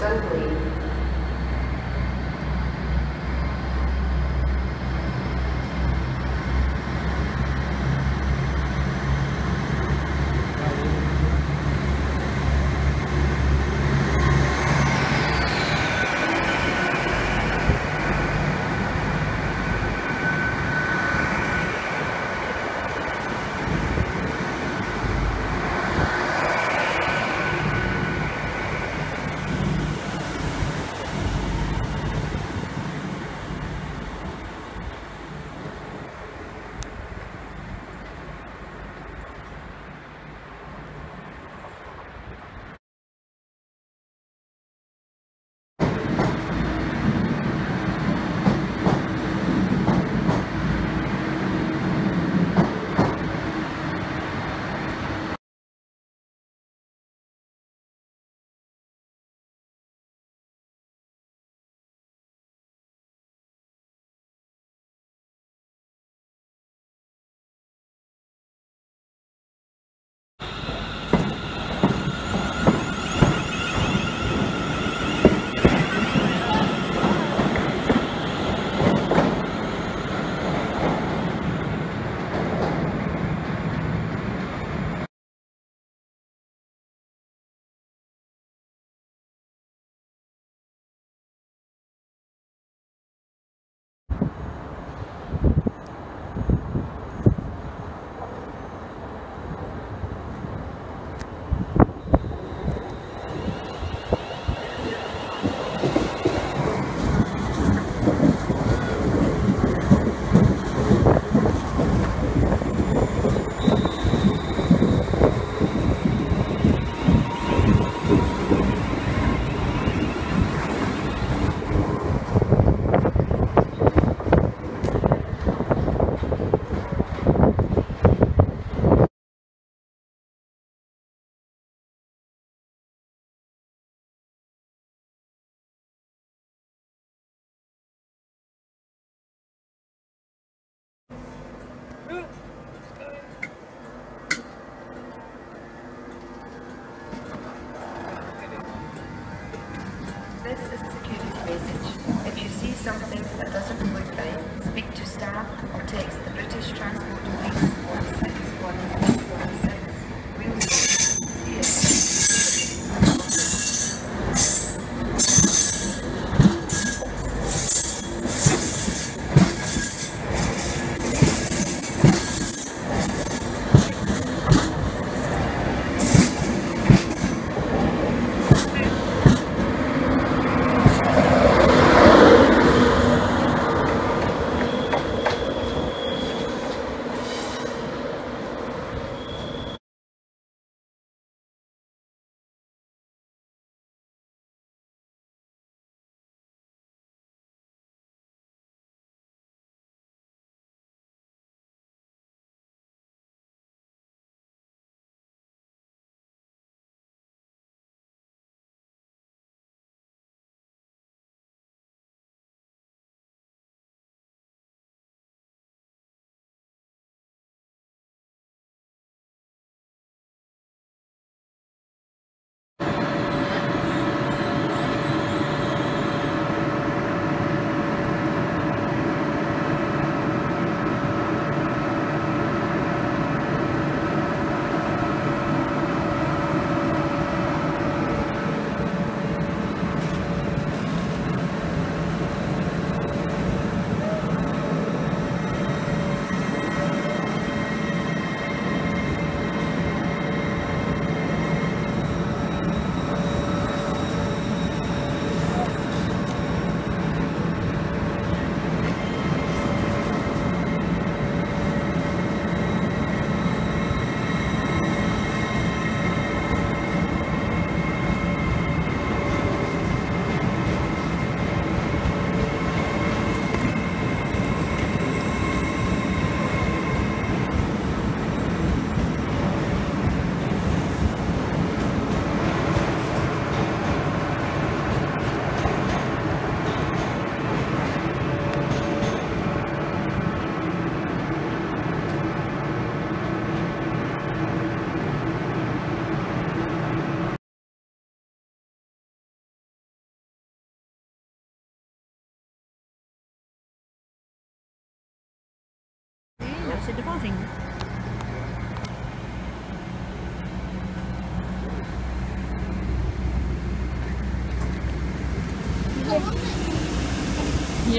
Gracias.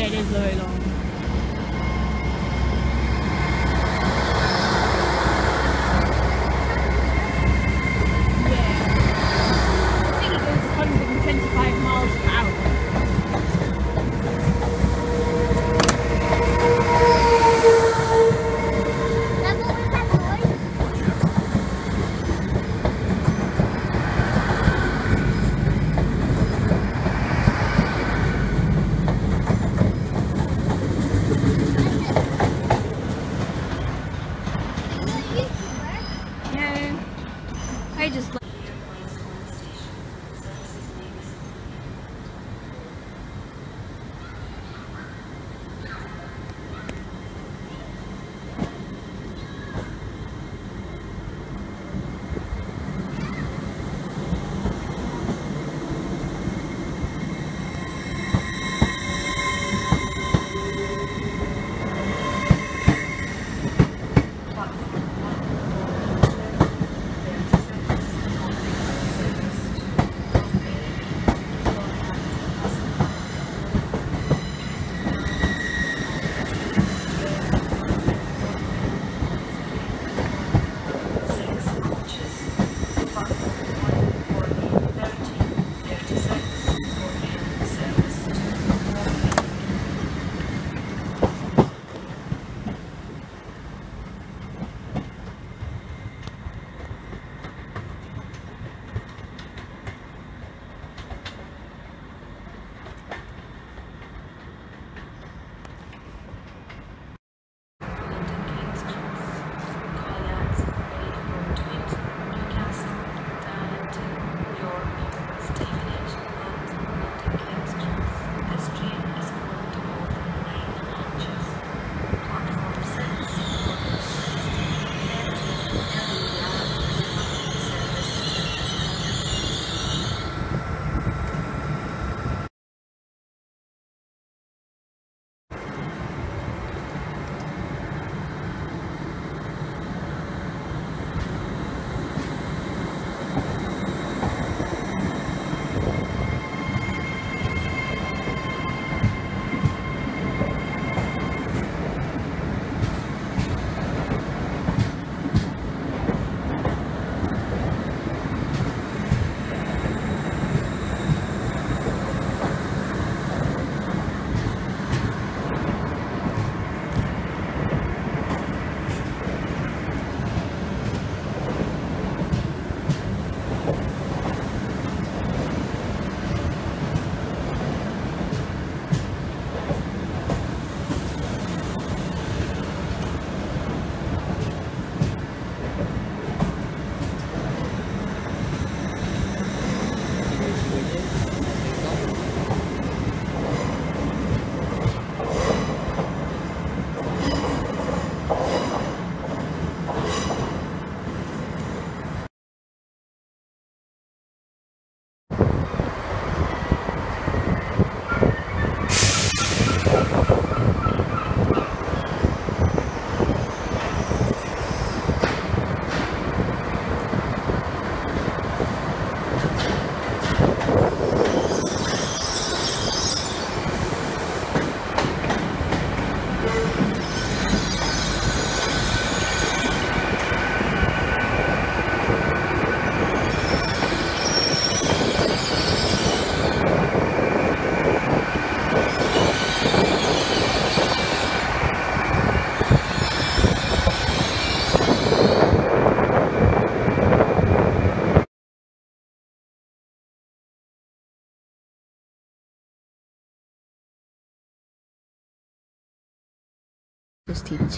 Yeah, it is very long. Yeah.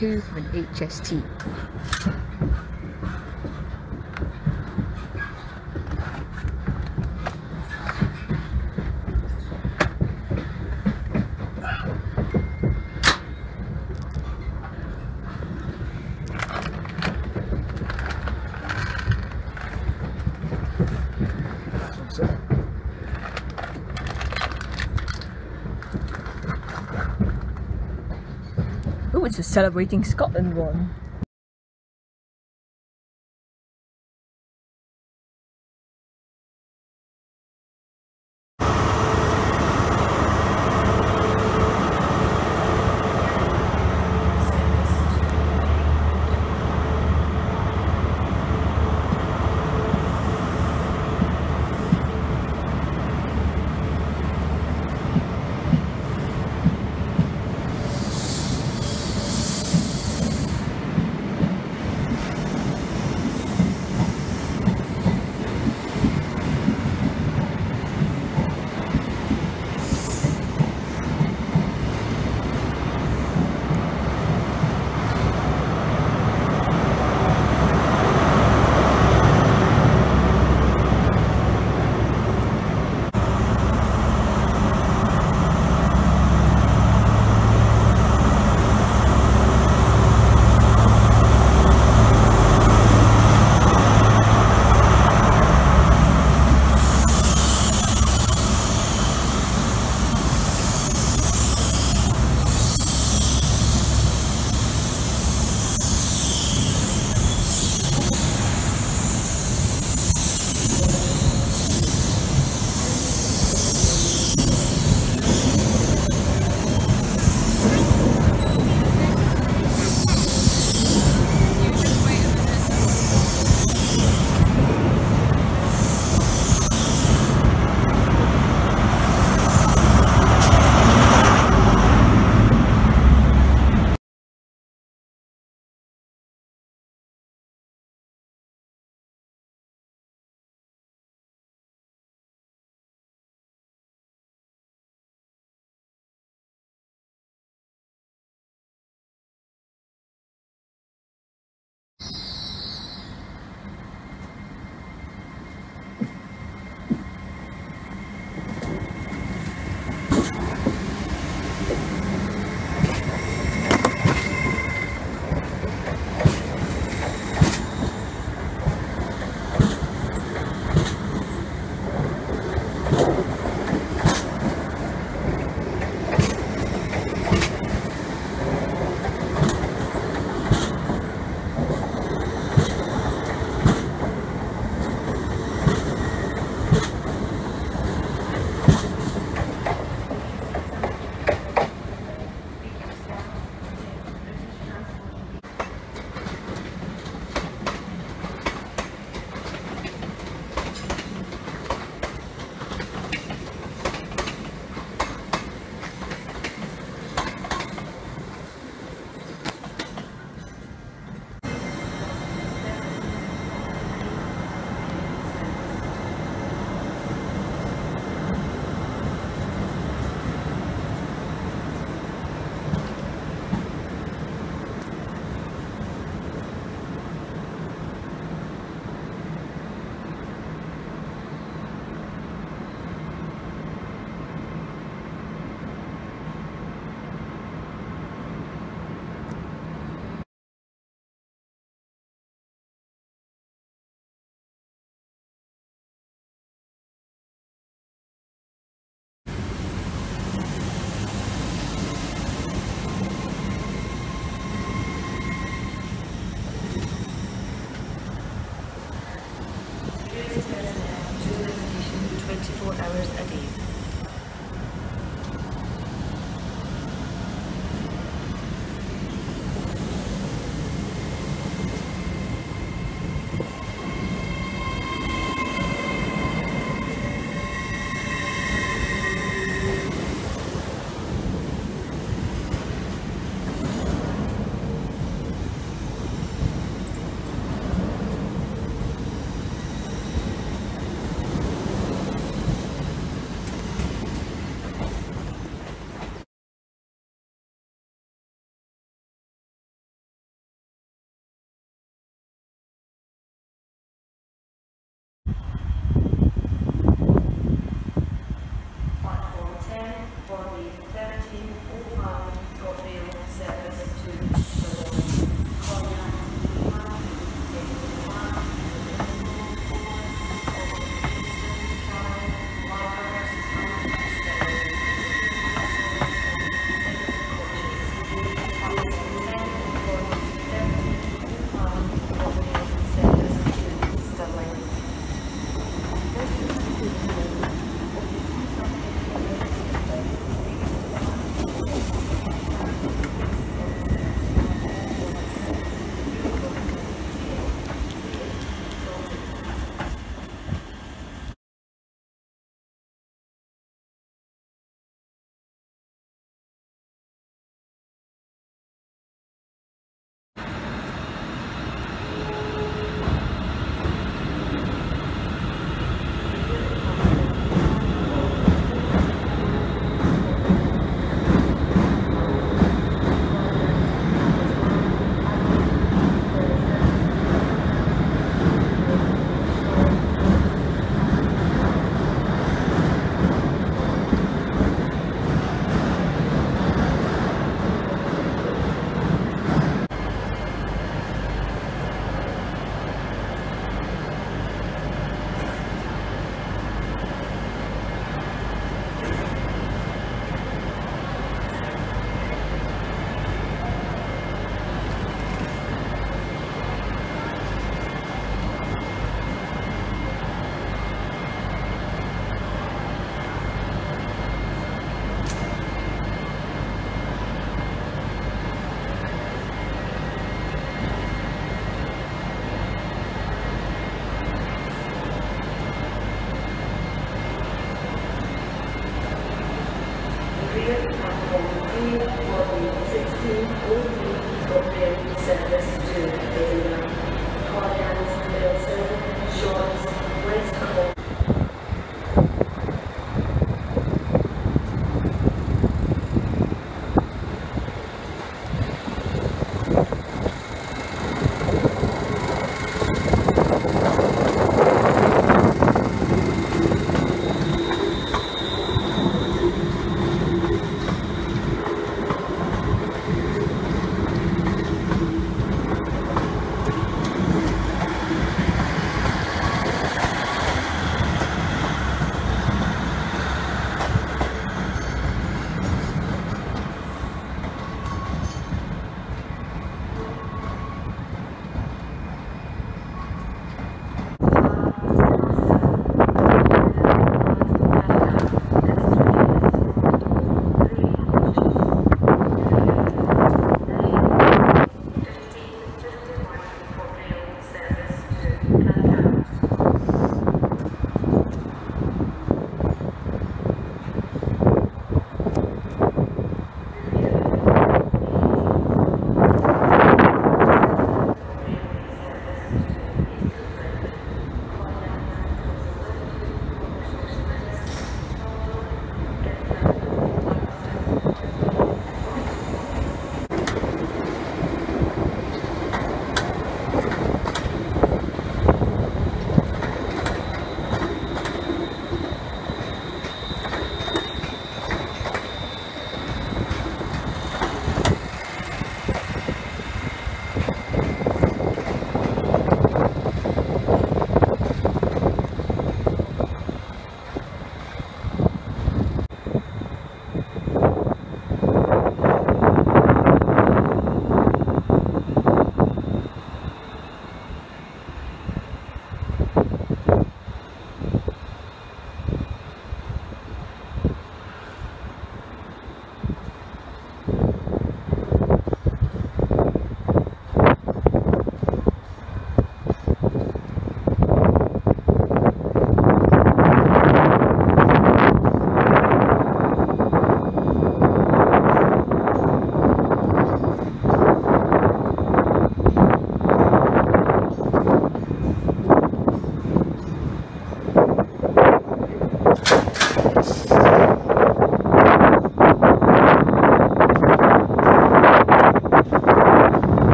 HST2 from an HST. Celebrating Scotland one.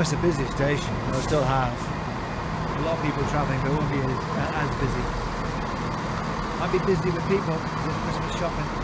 It's a busy station. They'll still have a lot of people travelling, but it won't be as, as busy. Might be busy with people with Christmas shopping.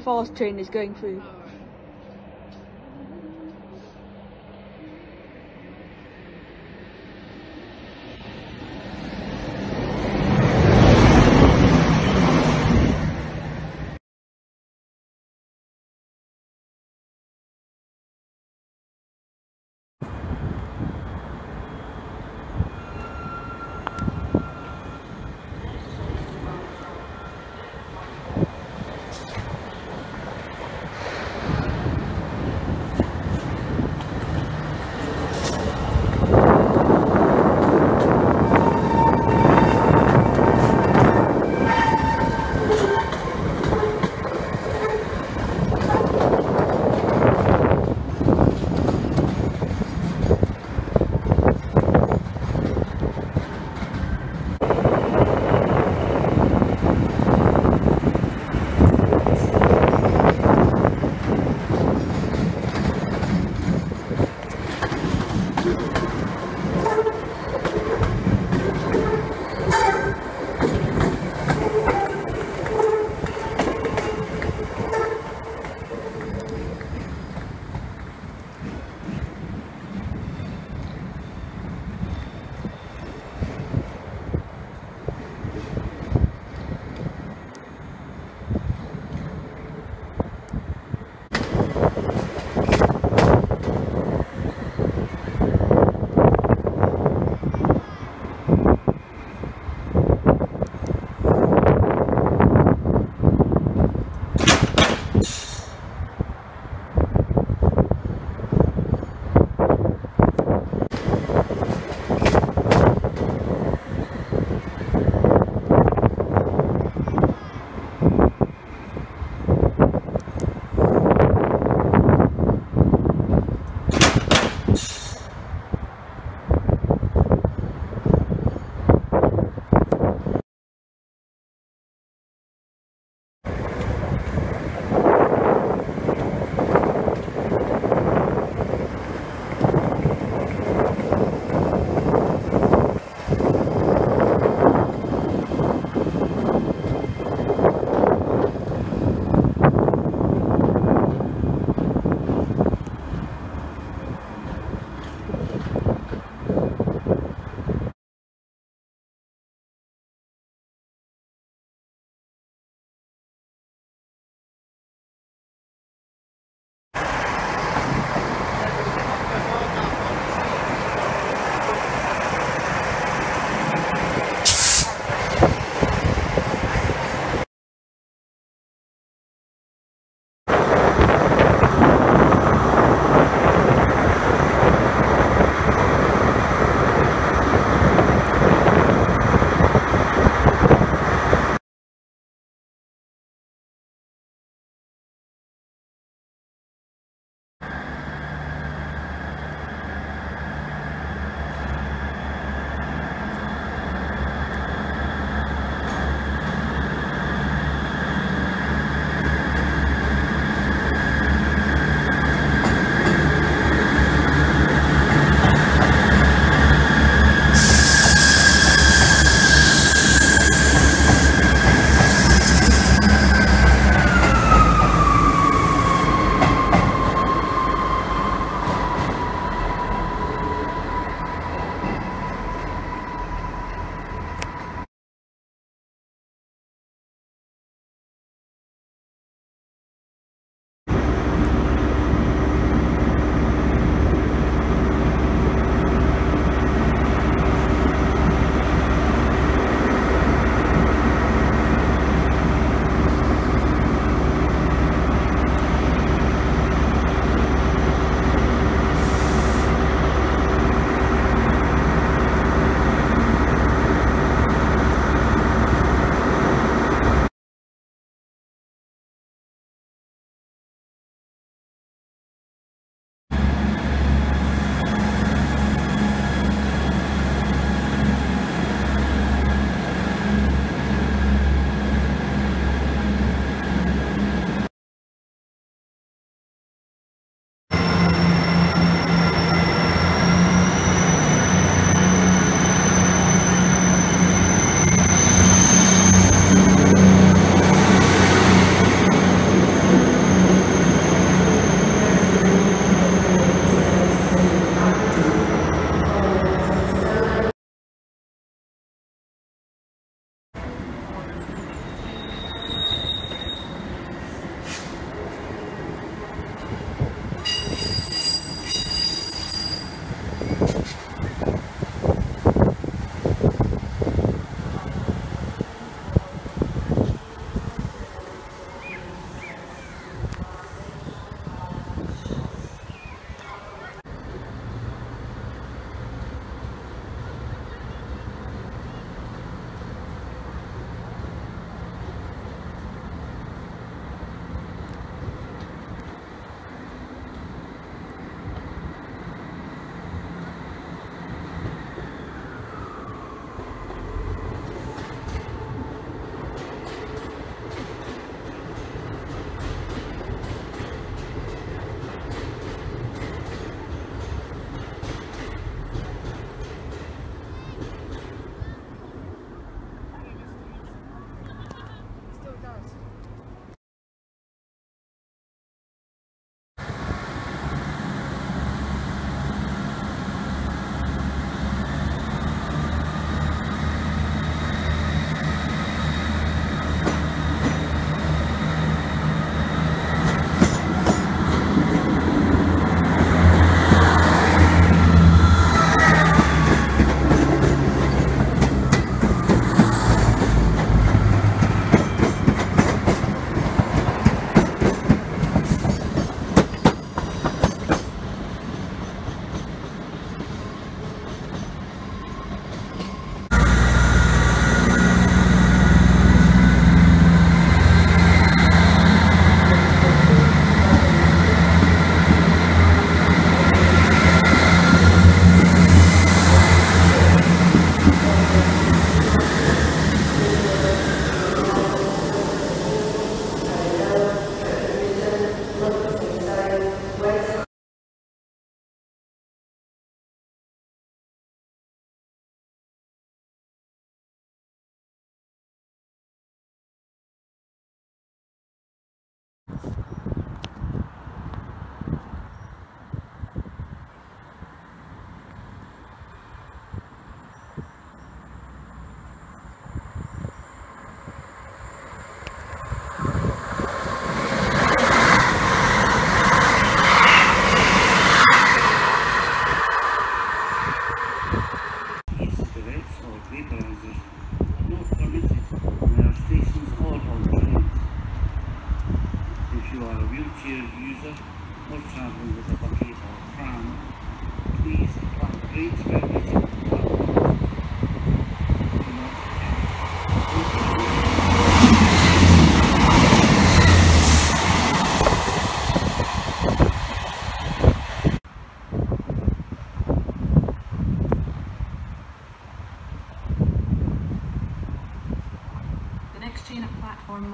Fast train is going through.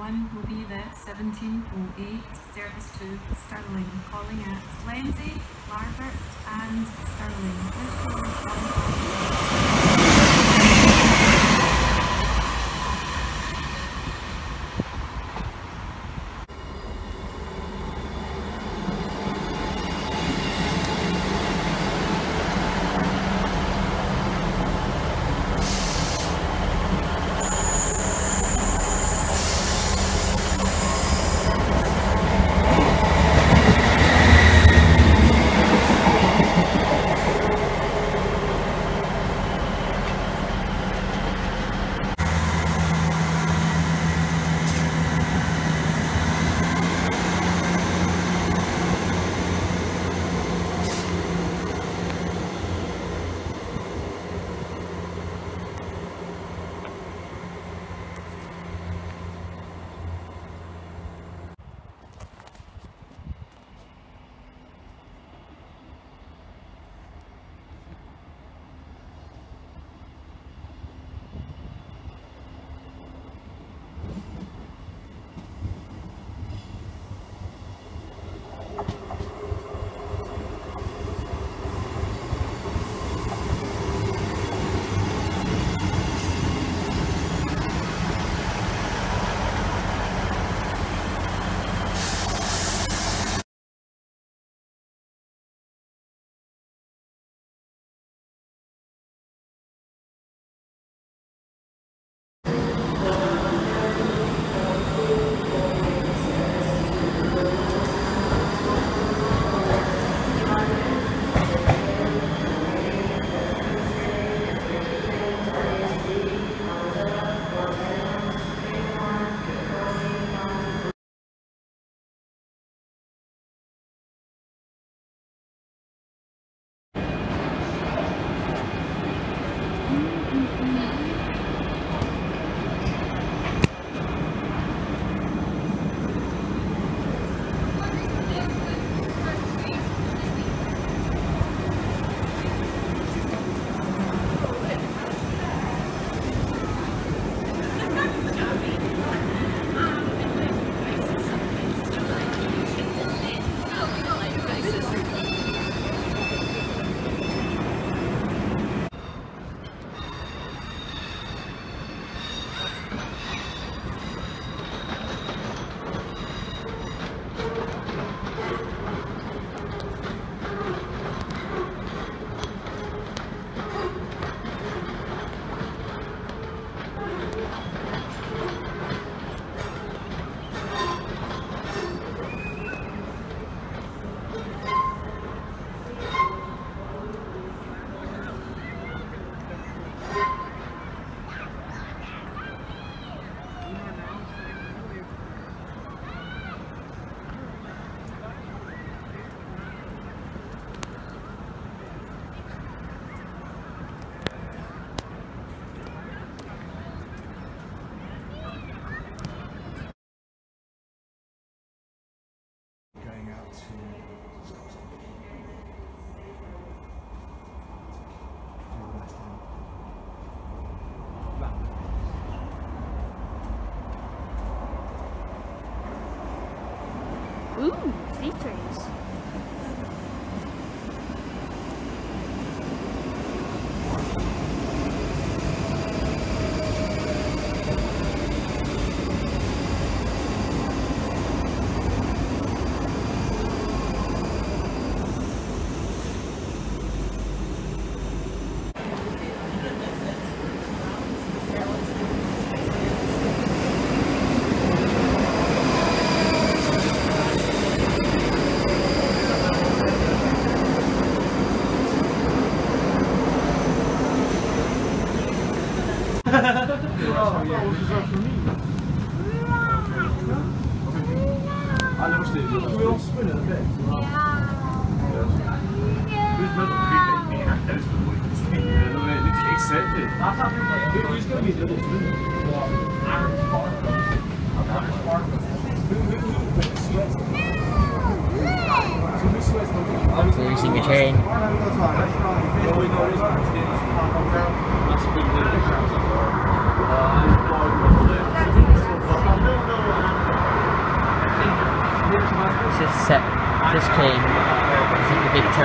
one will be the 1708 service to Stirling, calling at Lindsay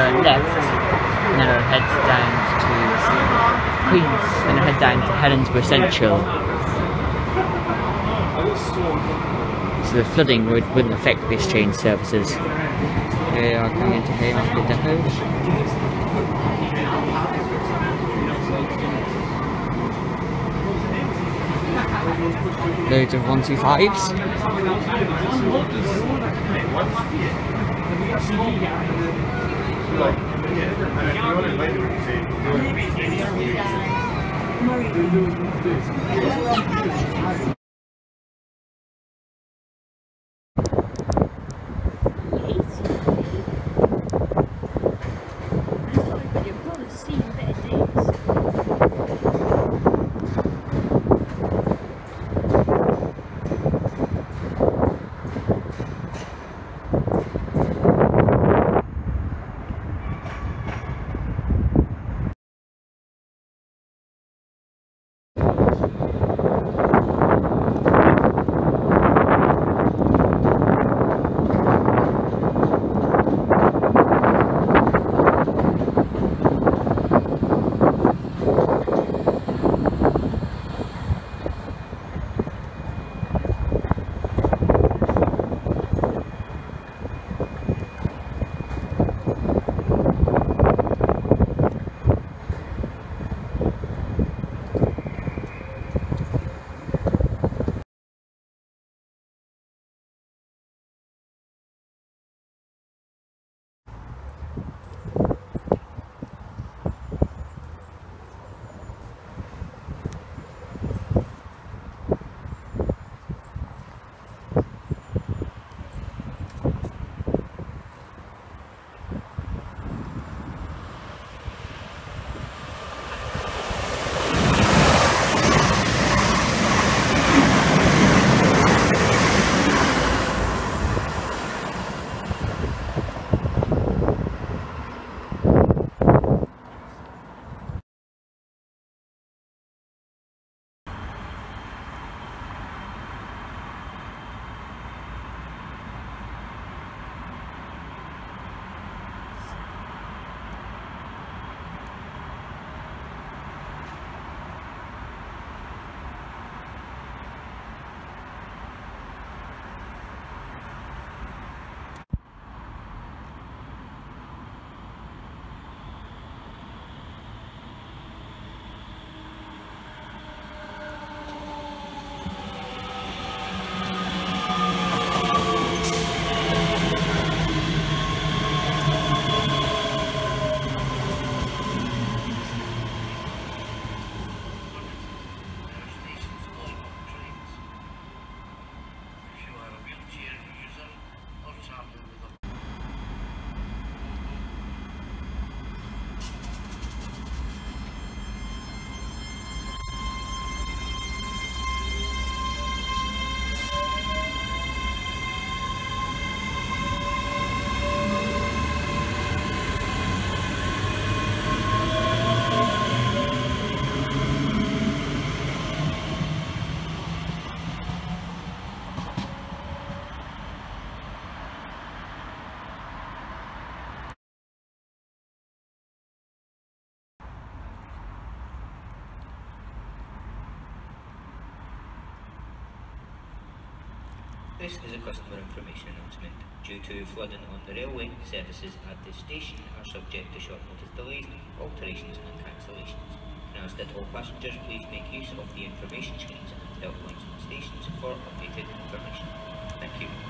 Turn left, and then head down to Queens, then I'll head down to Helensburgh Central. So the flooding would, wouldn't affect this train services. Here we are coming into Haymarket Depot. Loads of 125s. I This is a customer information announcement. Due to flooding on the railway, services at this station are subject to short notice delays, alterations and cancellations. Can ask that all passengers please make use of the information screens and helplines on stations for updated information. Thank you.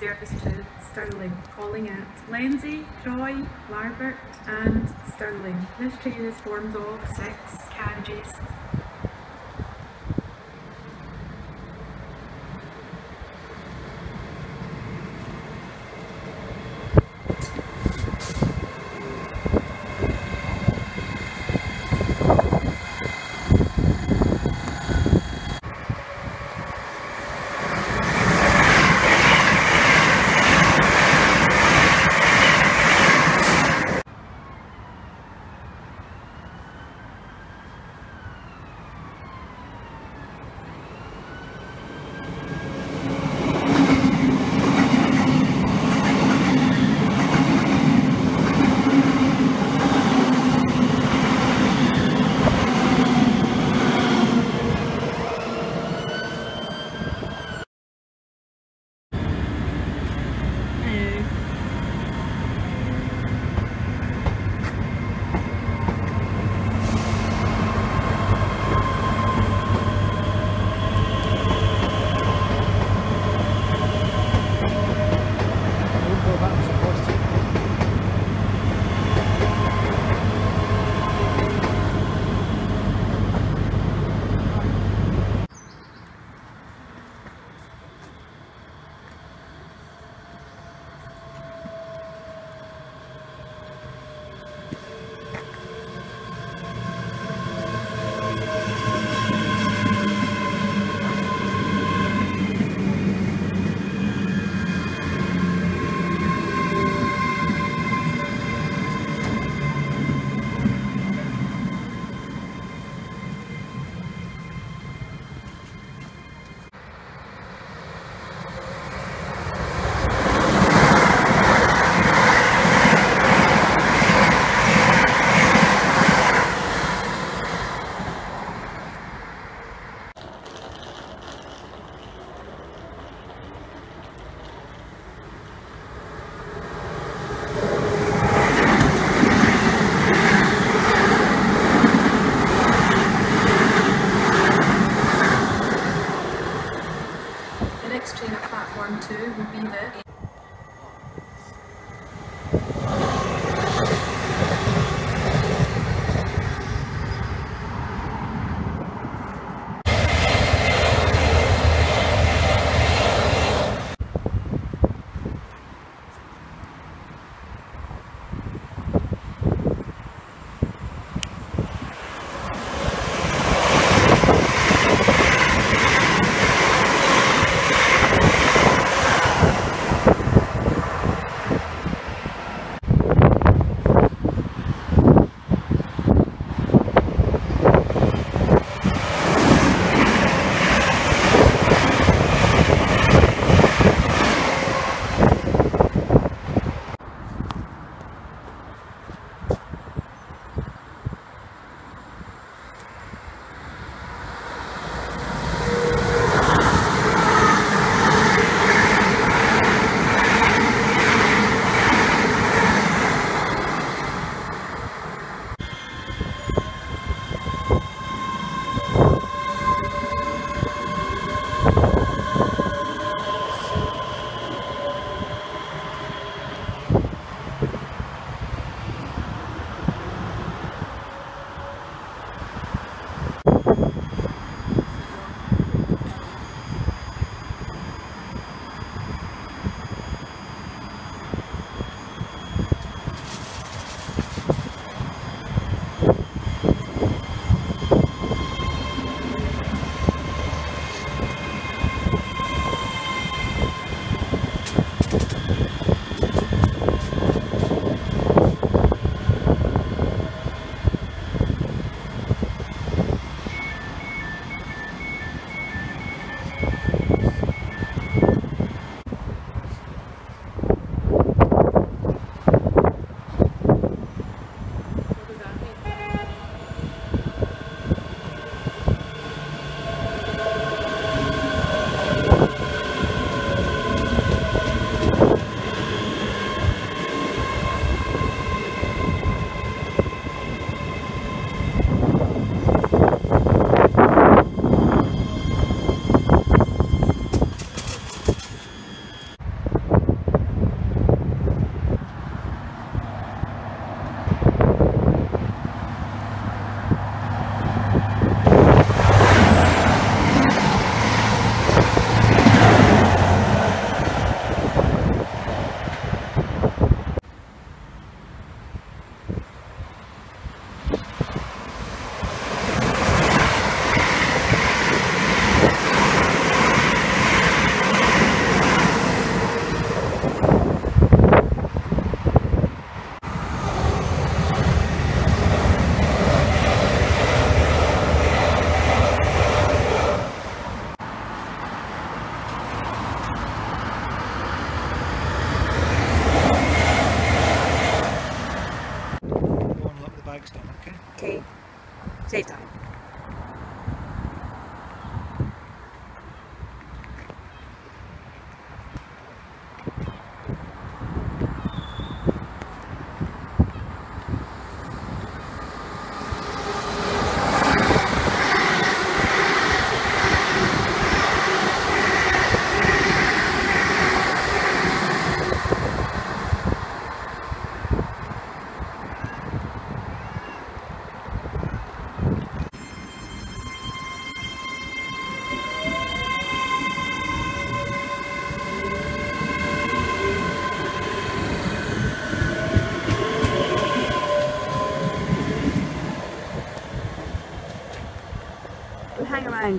Service to Stirling, calling at Lenzie, Croy, Larbert and Stirling. This train is formed of six carriages.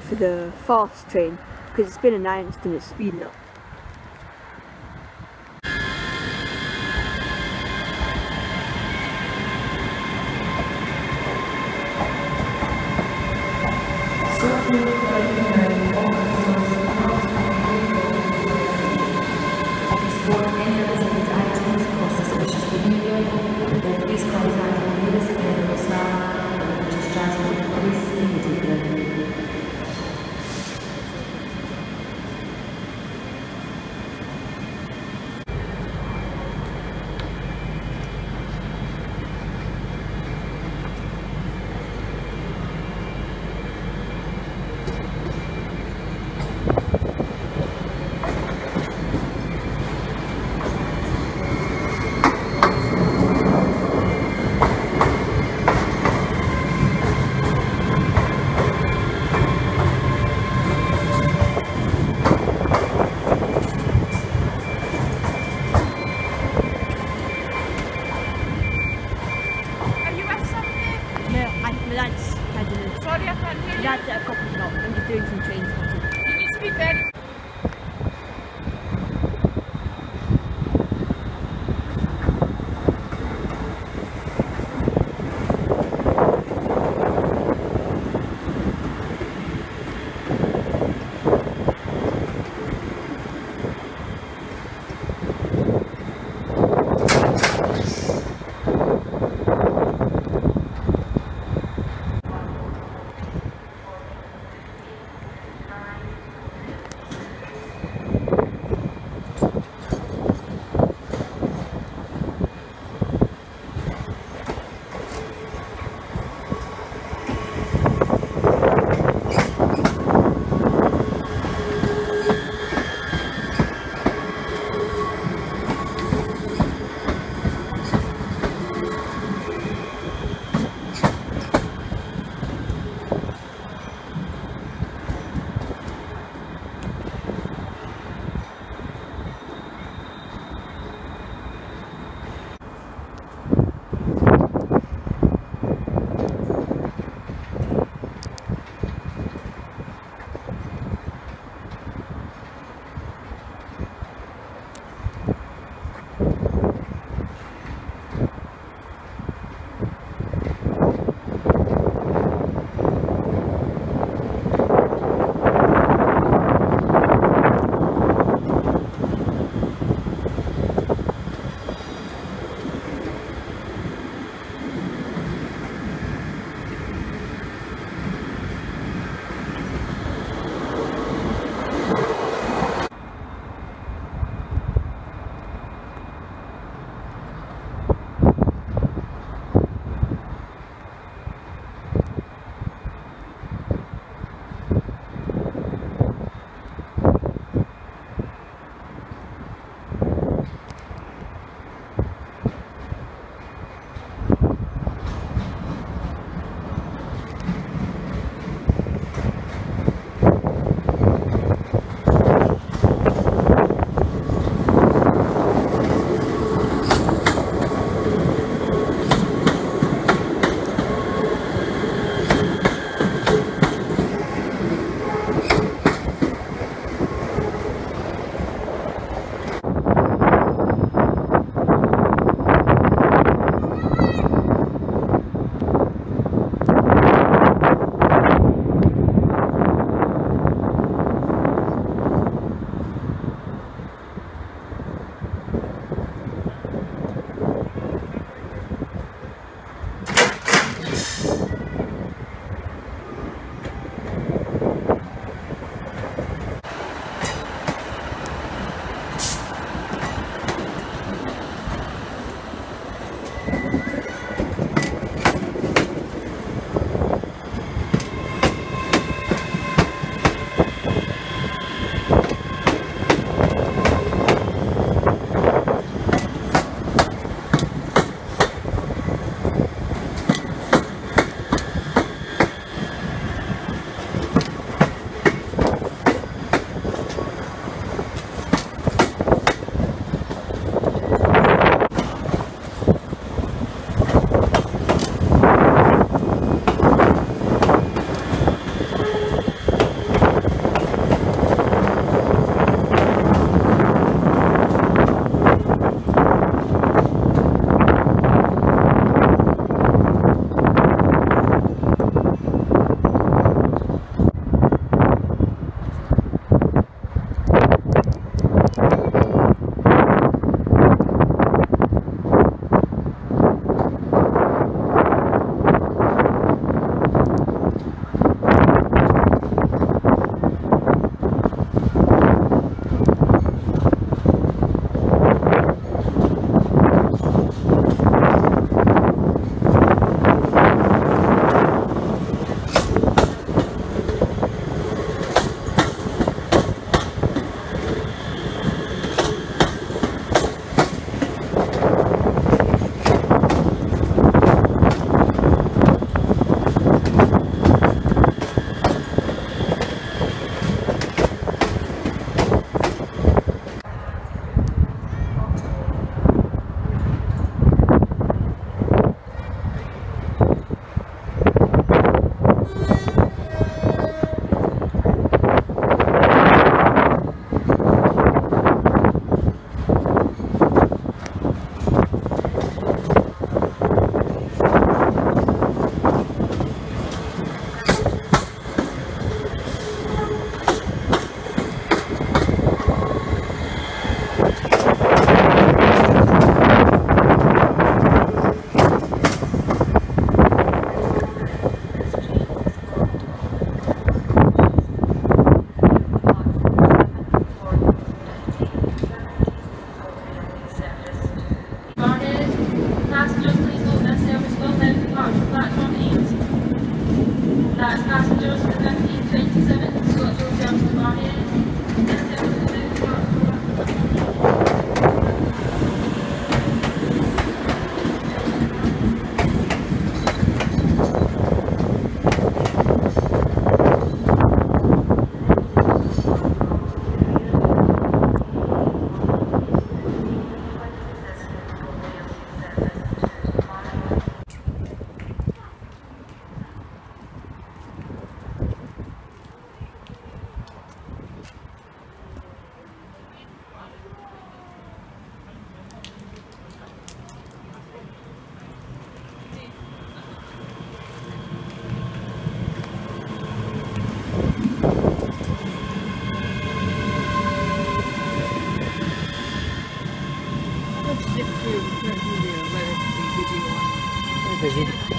for the fast train because it's been announced and it's speeding up.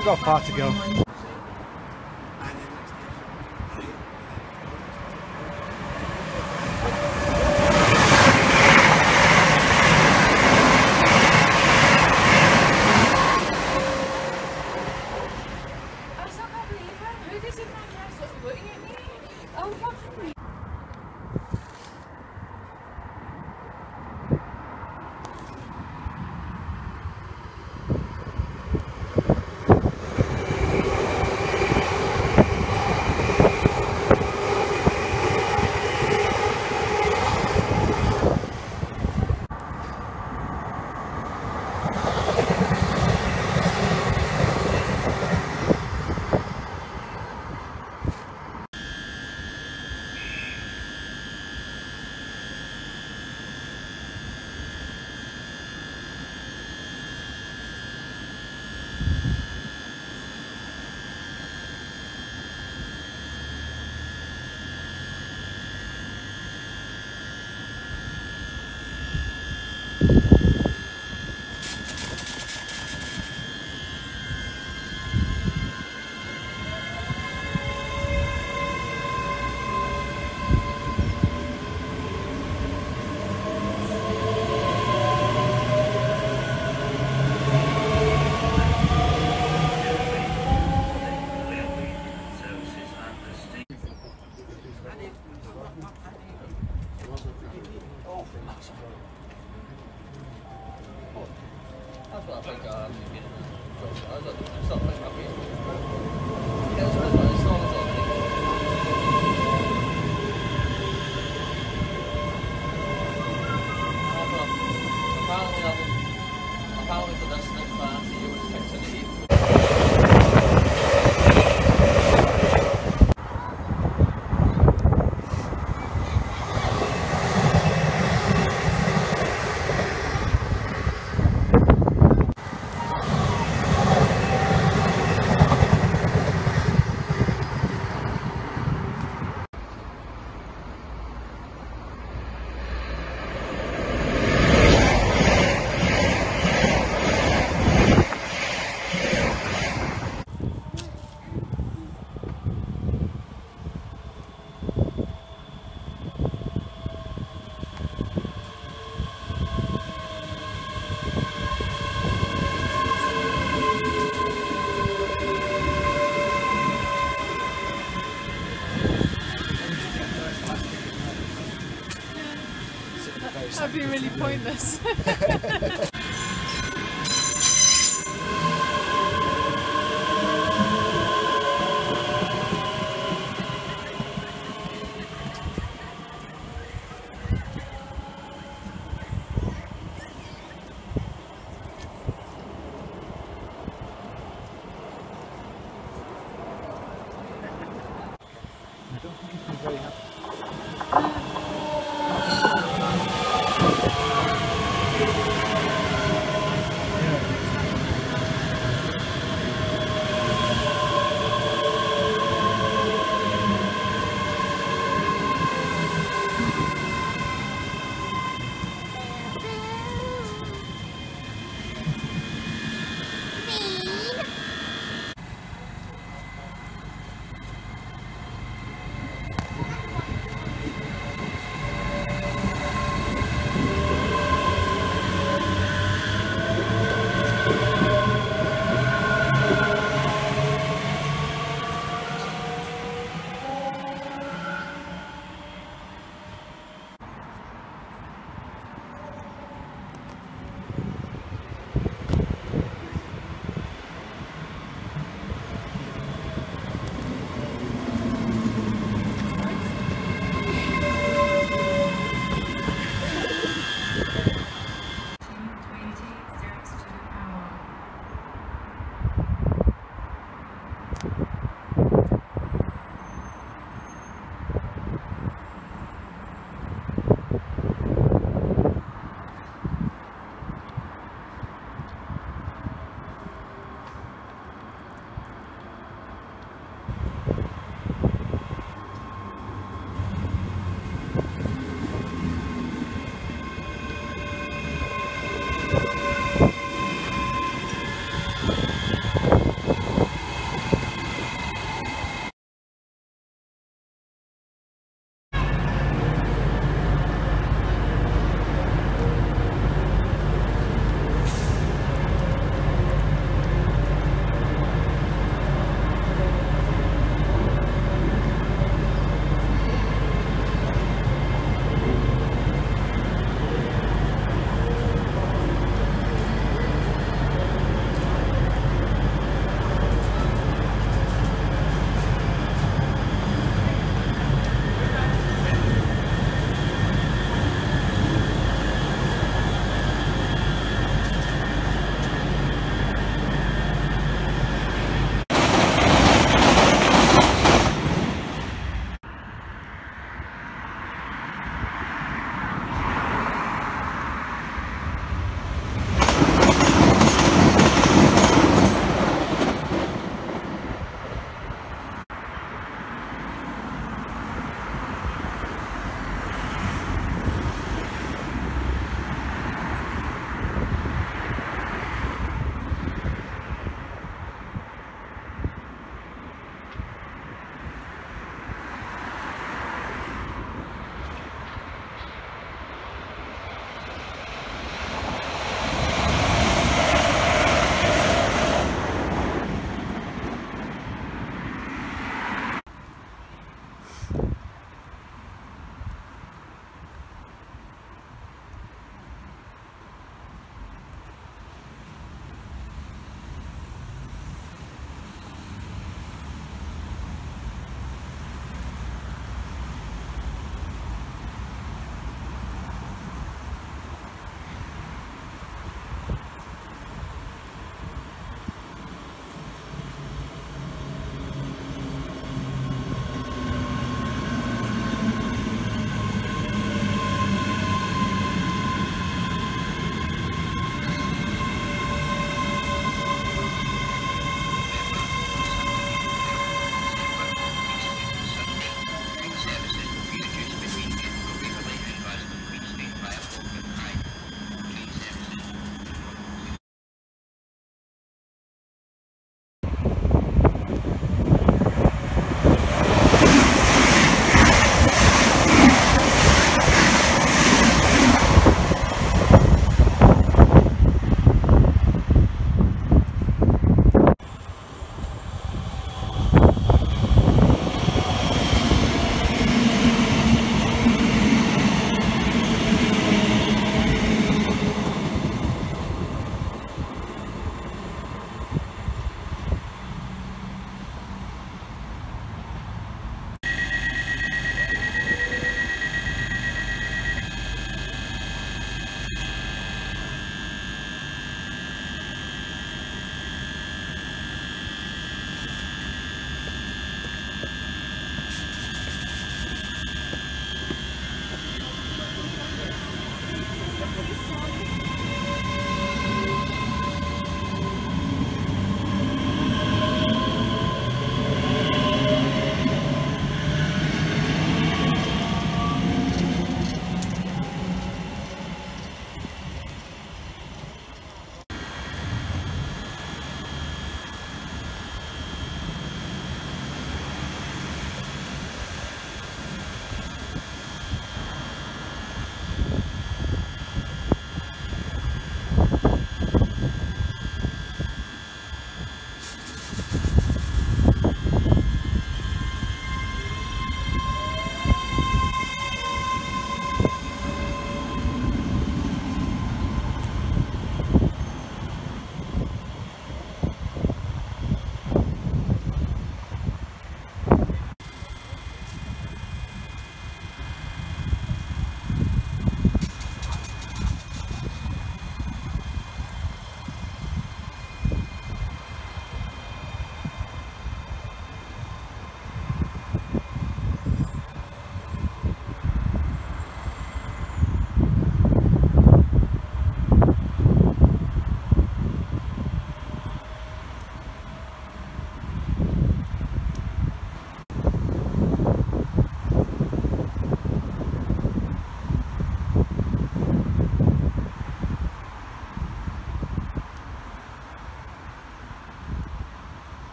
Busy. I've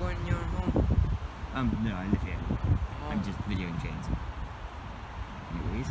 your home? Um, no, I live here. Oh. I'm just videoing chains. Anyways.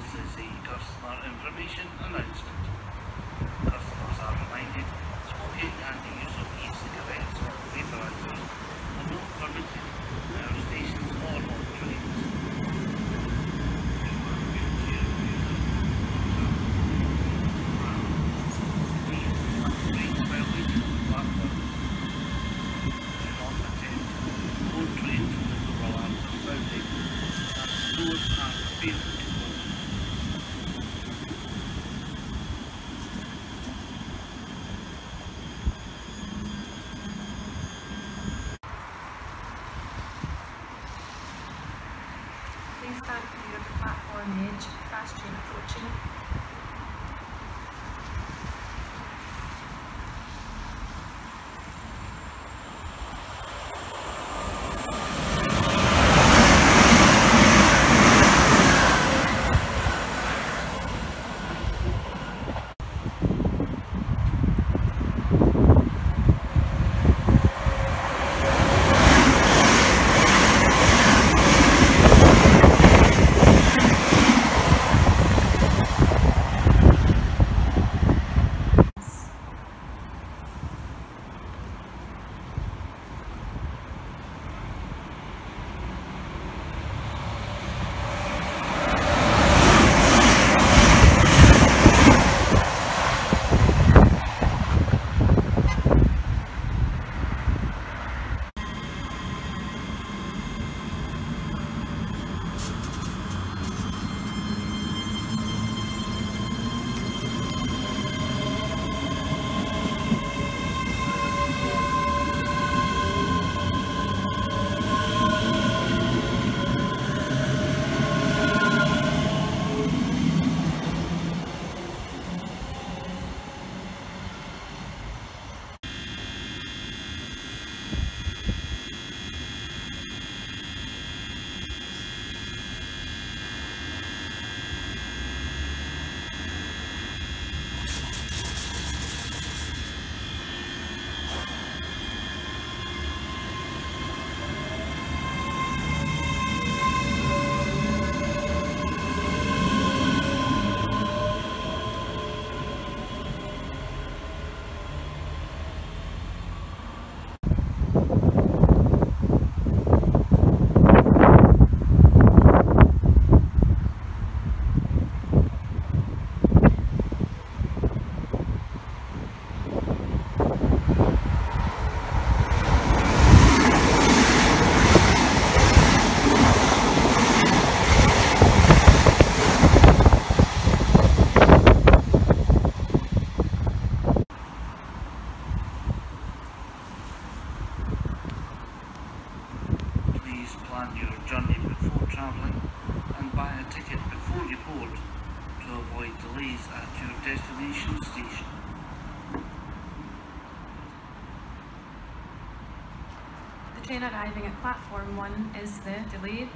This is a personal Information announcement. 1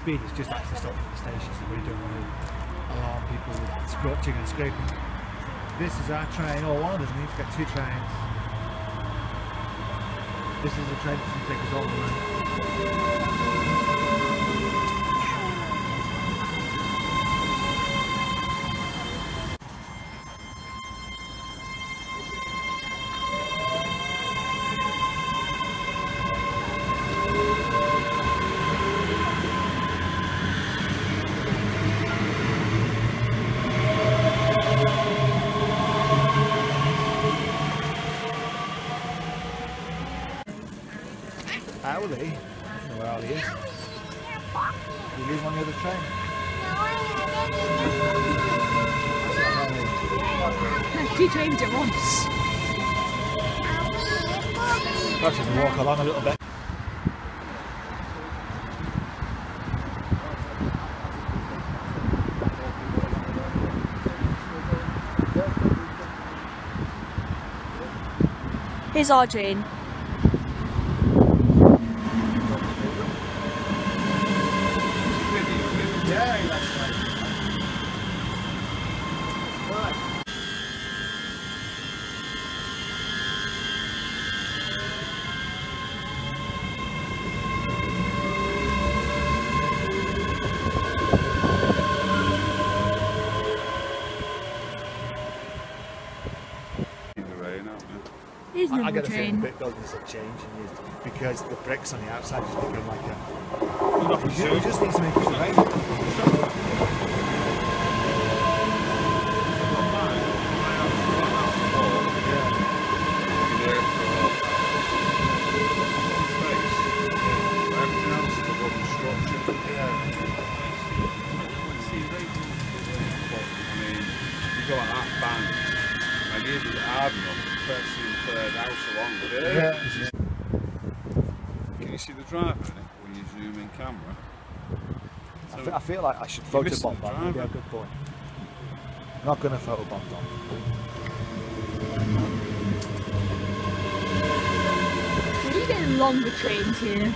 speed, it's just actually at the stations so we don't want to alarm people with and scraping. This is our train, or one of them, we've got two trains. This is a train that can take us all around. Trains at once. We can walk along a little bit. Here's our train. Here's I, I another get the feeling train. the brick buildings are changing is because the bricks on the outside just become like a. We just need to make it right. Can you see the driver in it when you zoom in camera? I, feel like I should You're missing photobomb the that. Maybe a good point. I'm not going to photobomb that. We're getting longer trains here.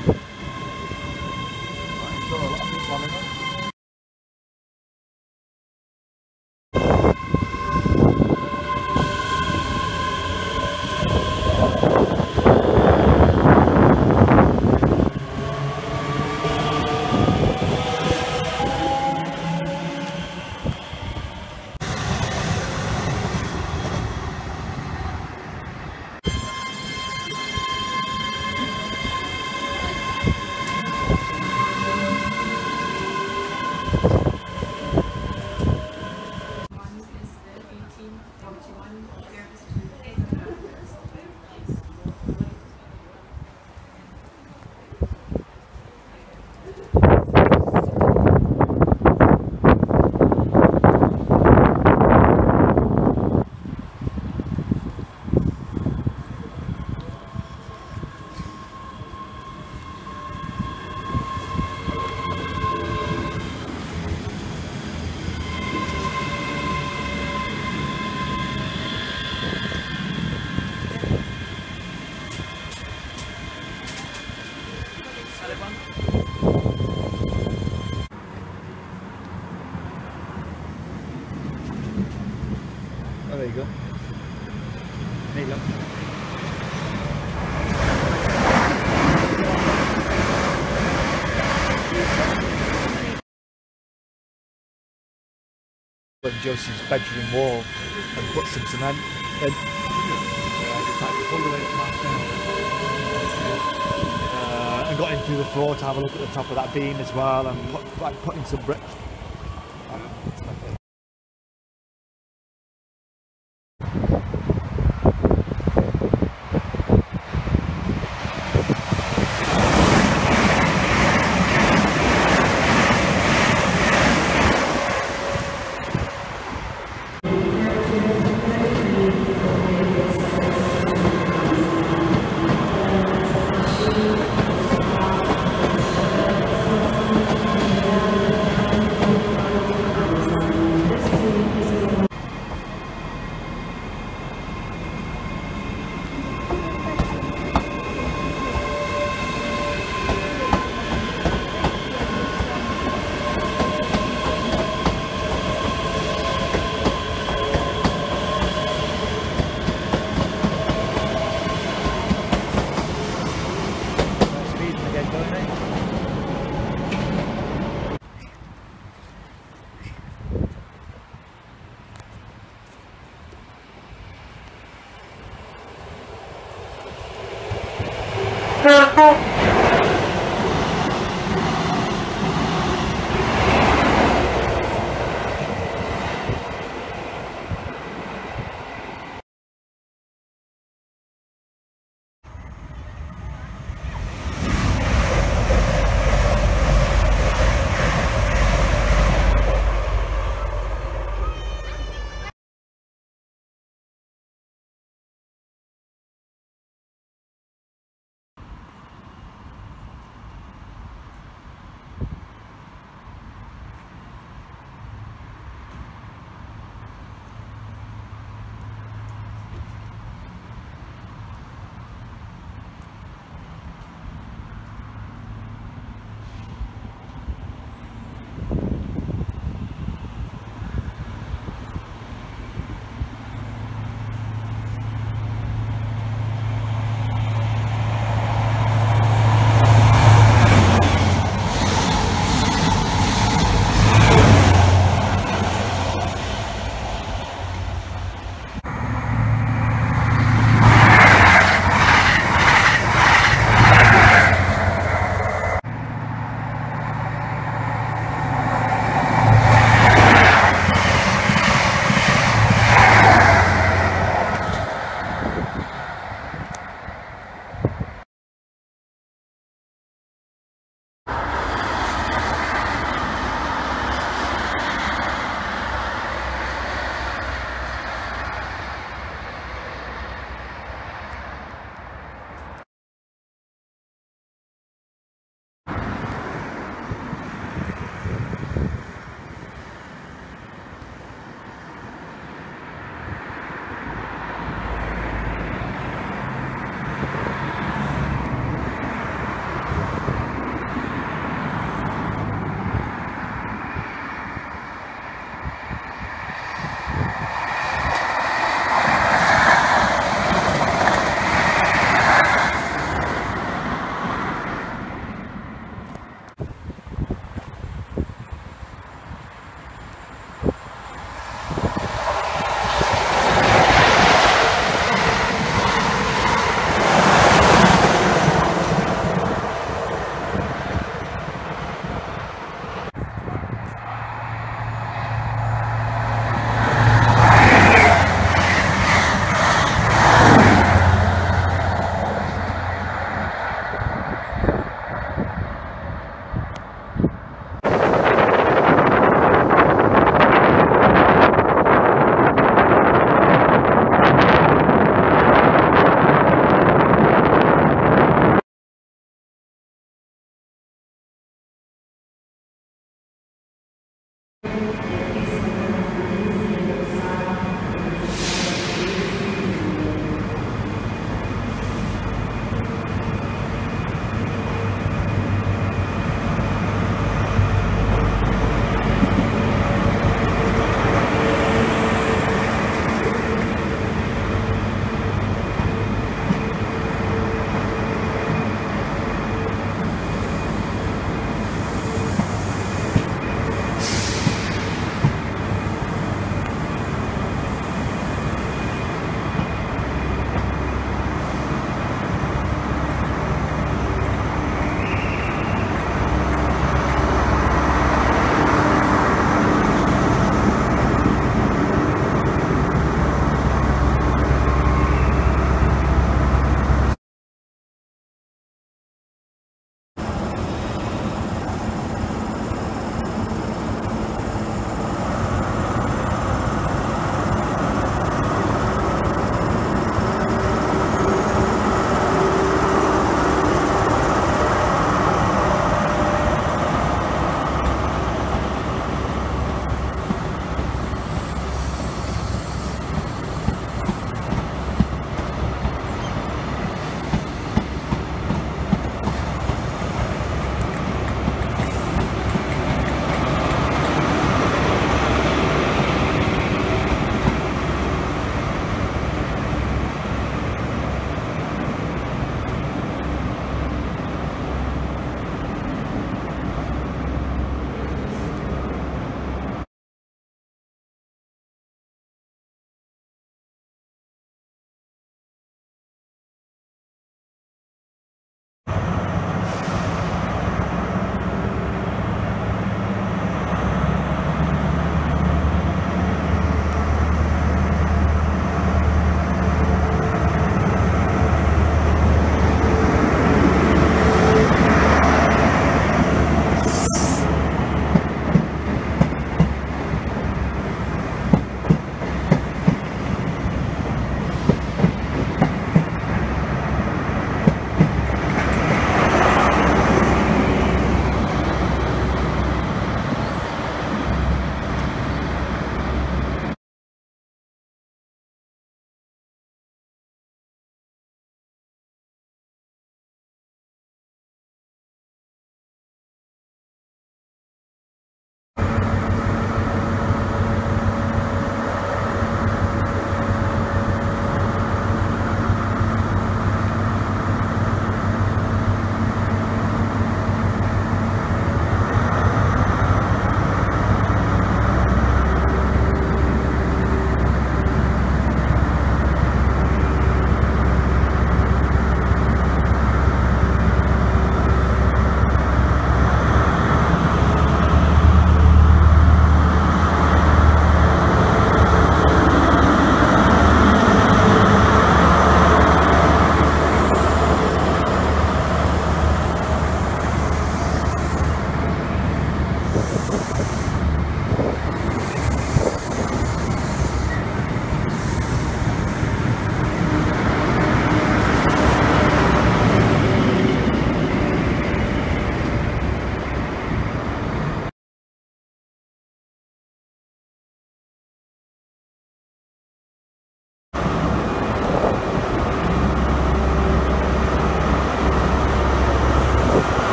Still a lot of people on it. One is the eighteen forty-one service to Edinburgh. Oh, there you go. Neat look. On Josie's bedroom wall and put some cement in. Uh, and got in through the floor to have a look at the top of that beam as well and put, like, put in some bricks.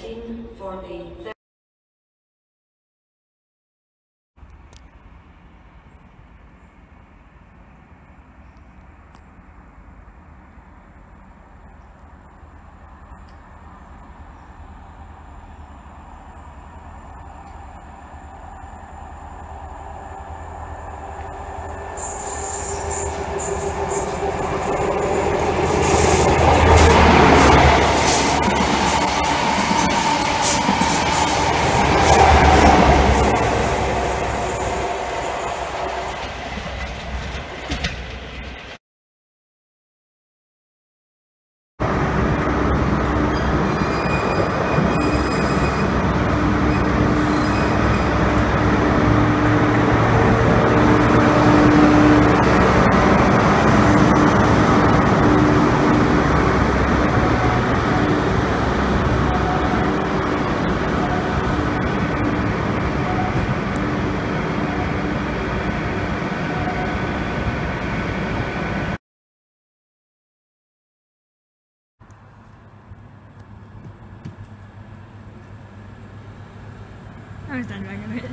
13 for the third I was done running with it.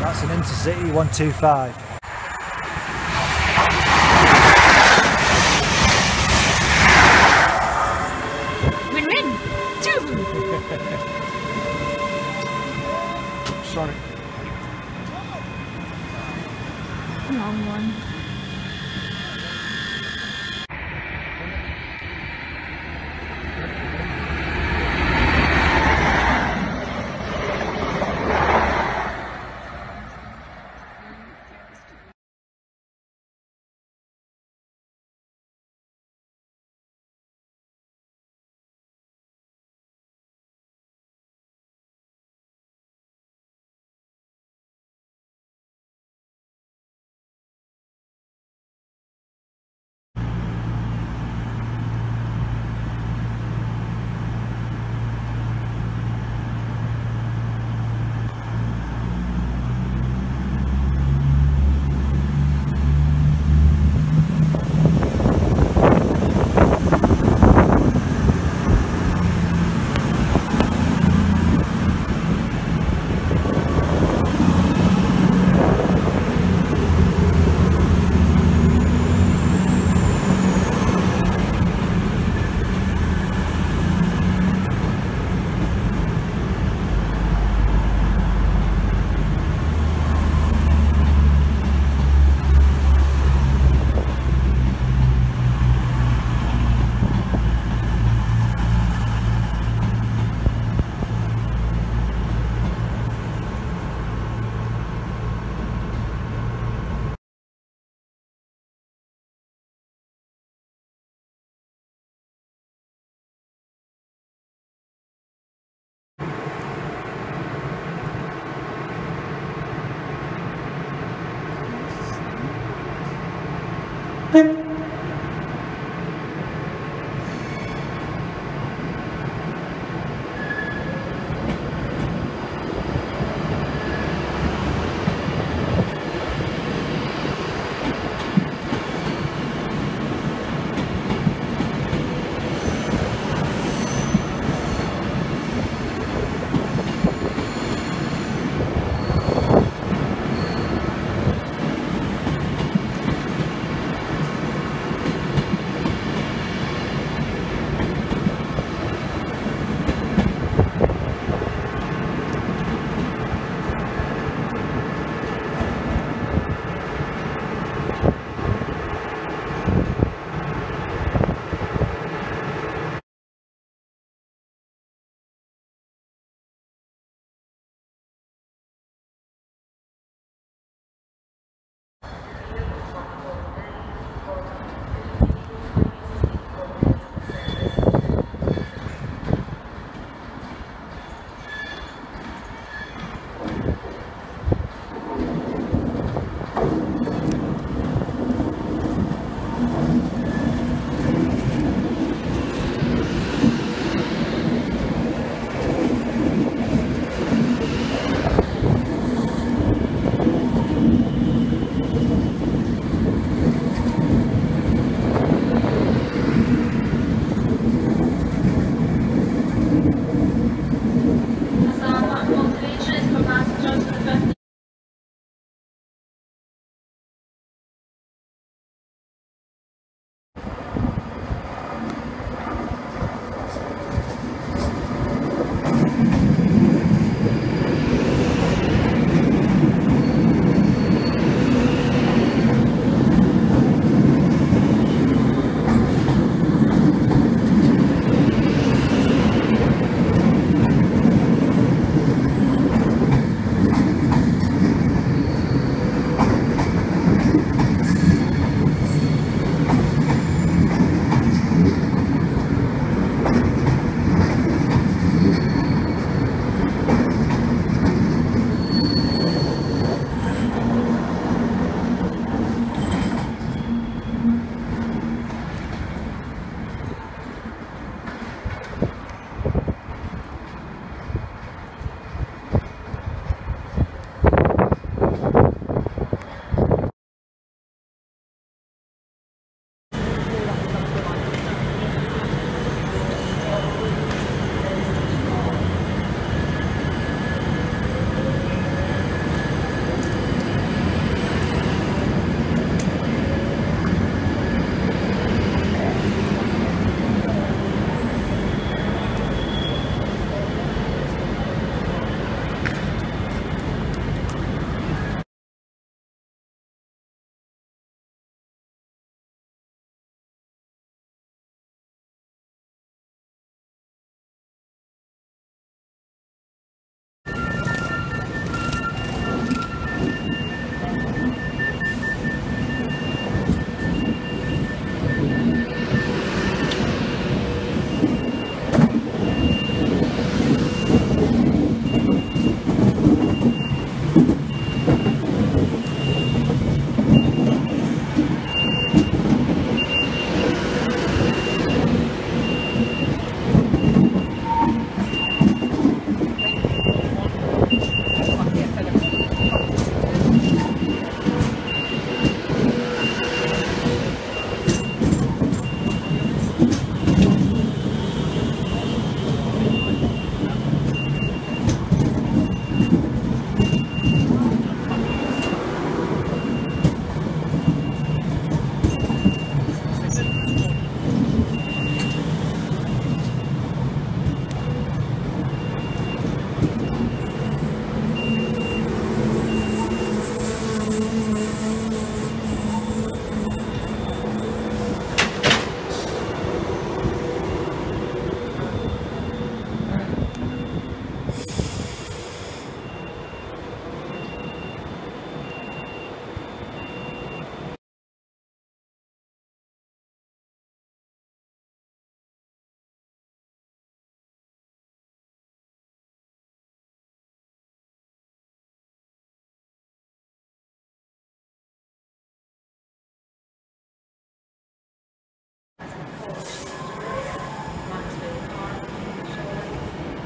That's an Intercity 125.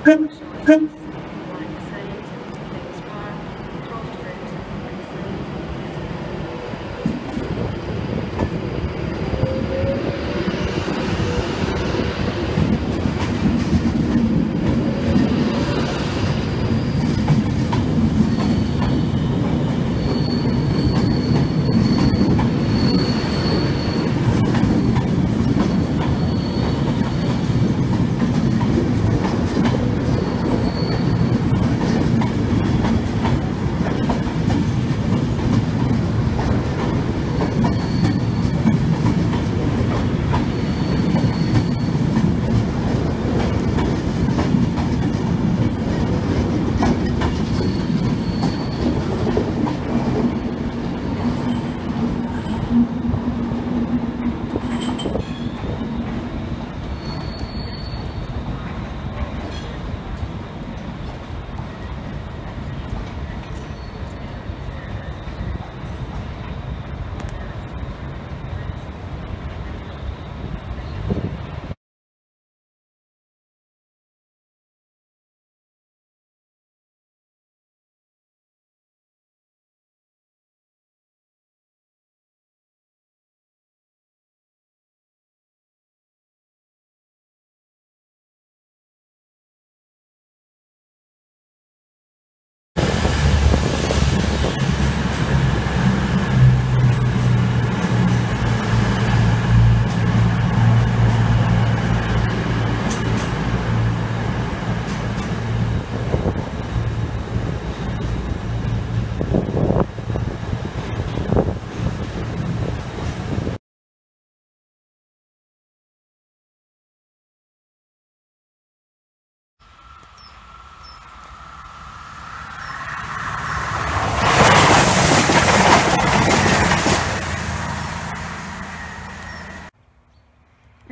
哼哼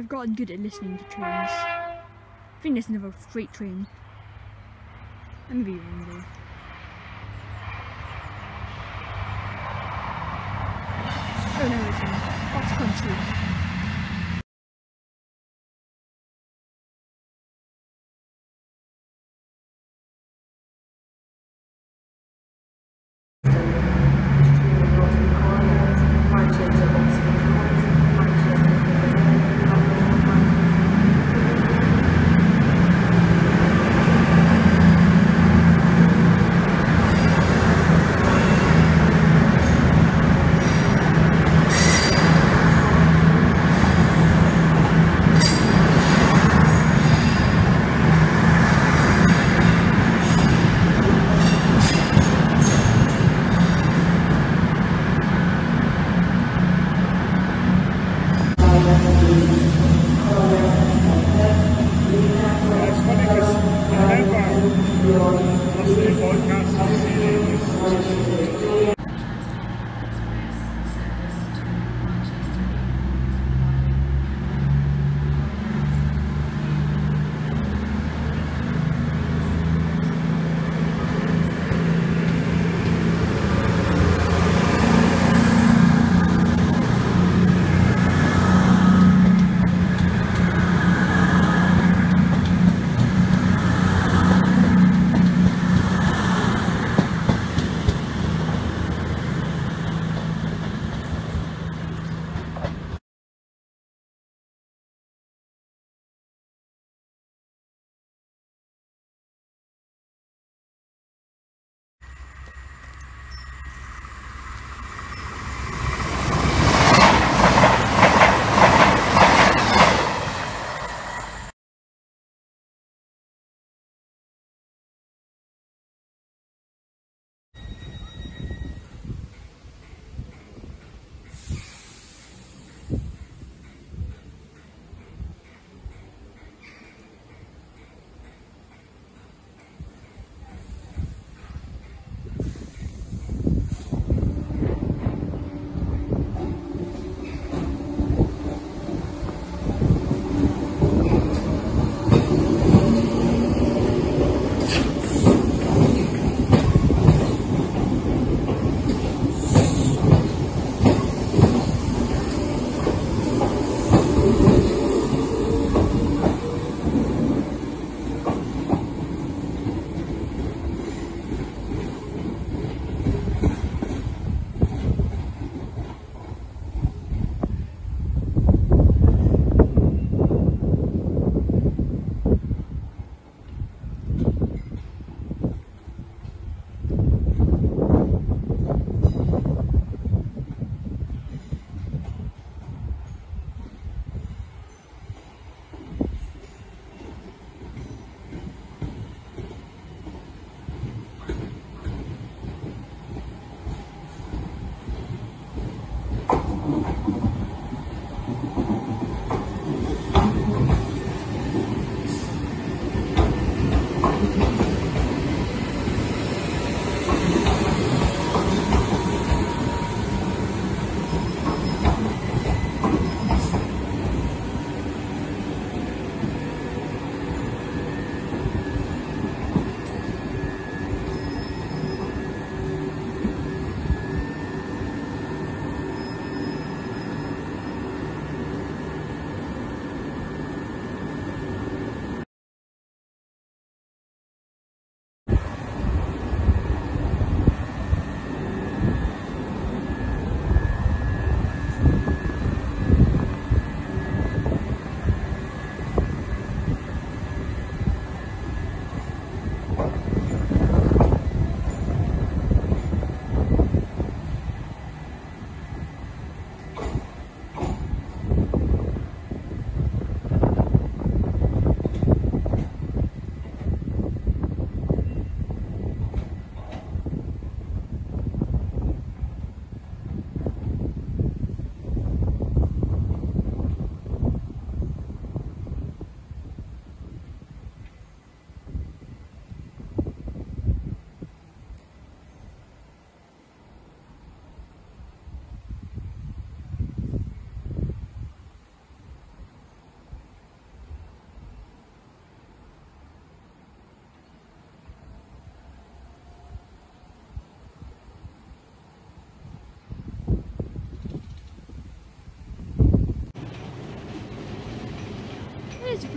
I've gotten good at listening to trains. I think there's another freight train. I may be wrong though. Oh no, it's in Cross Country.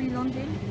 It is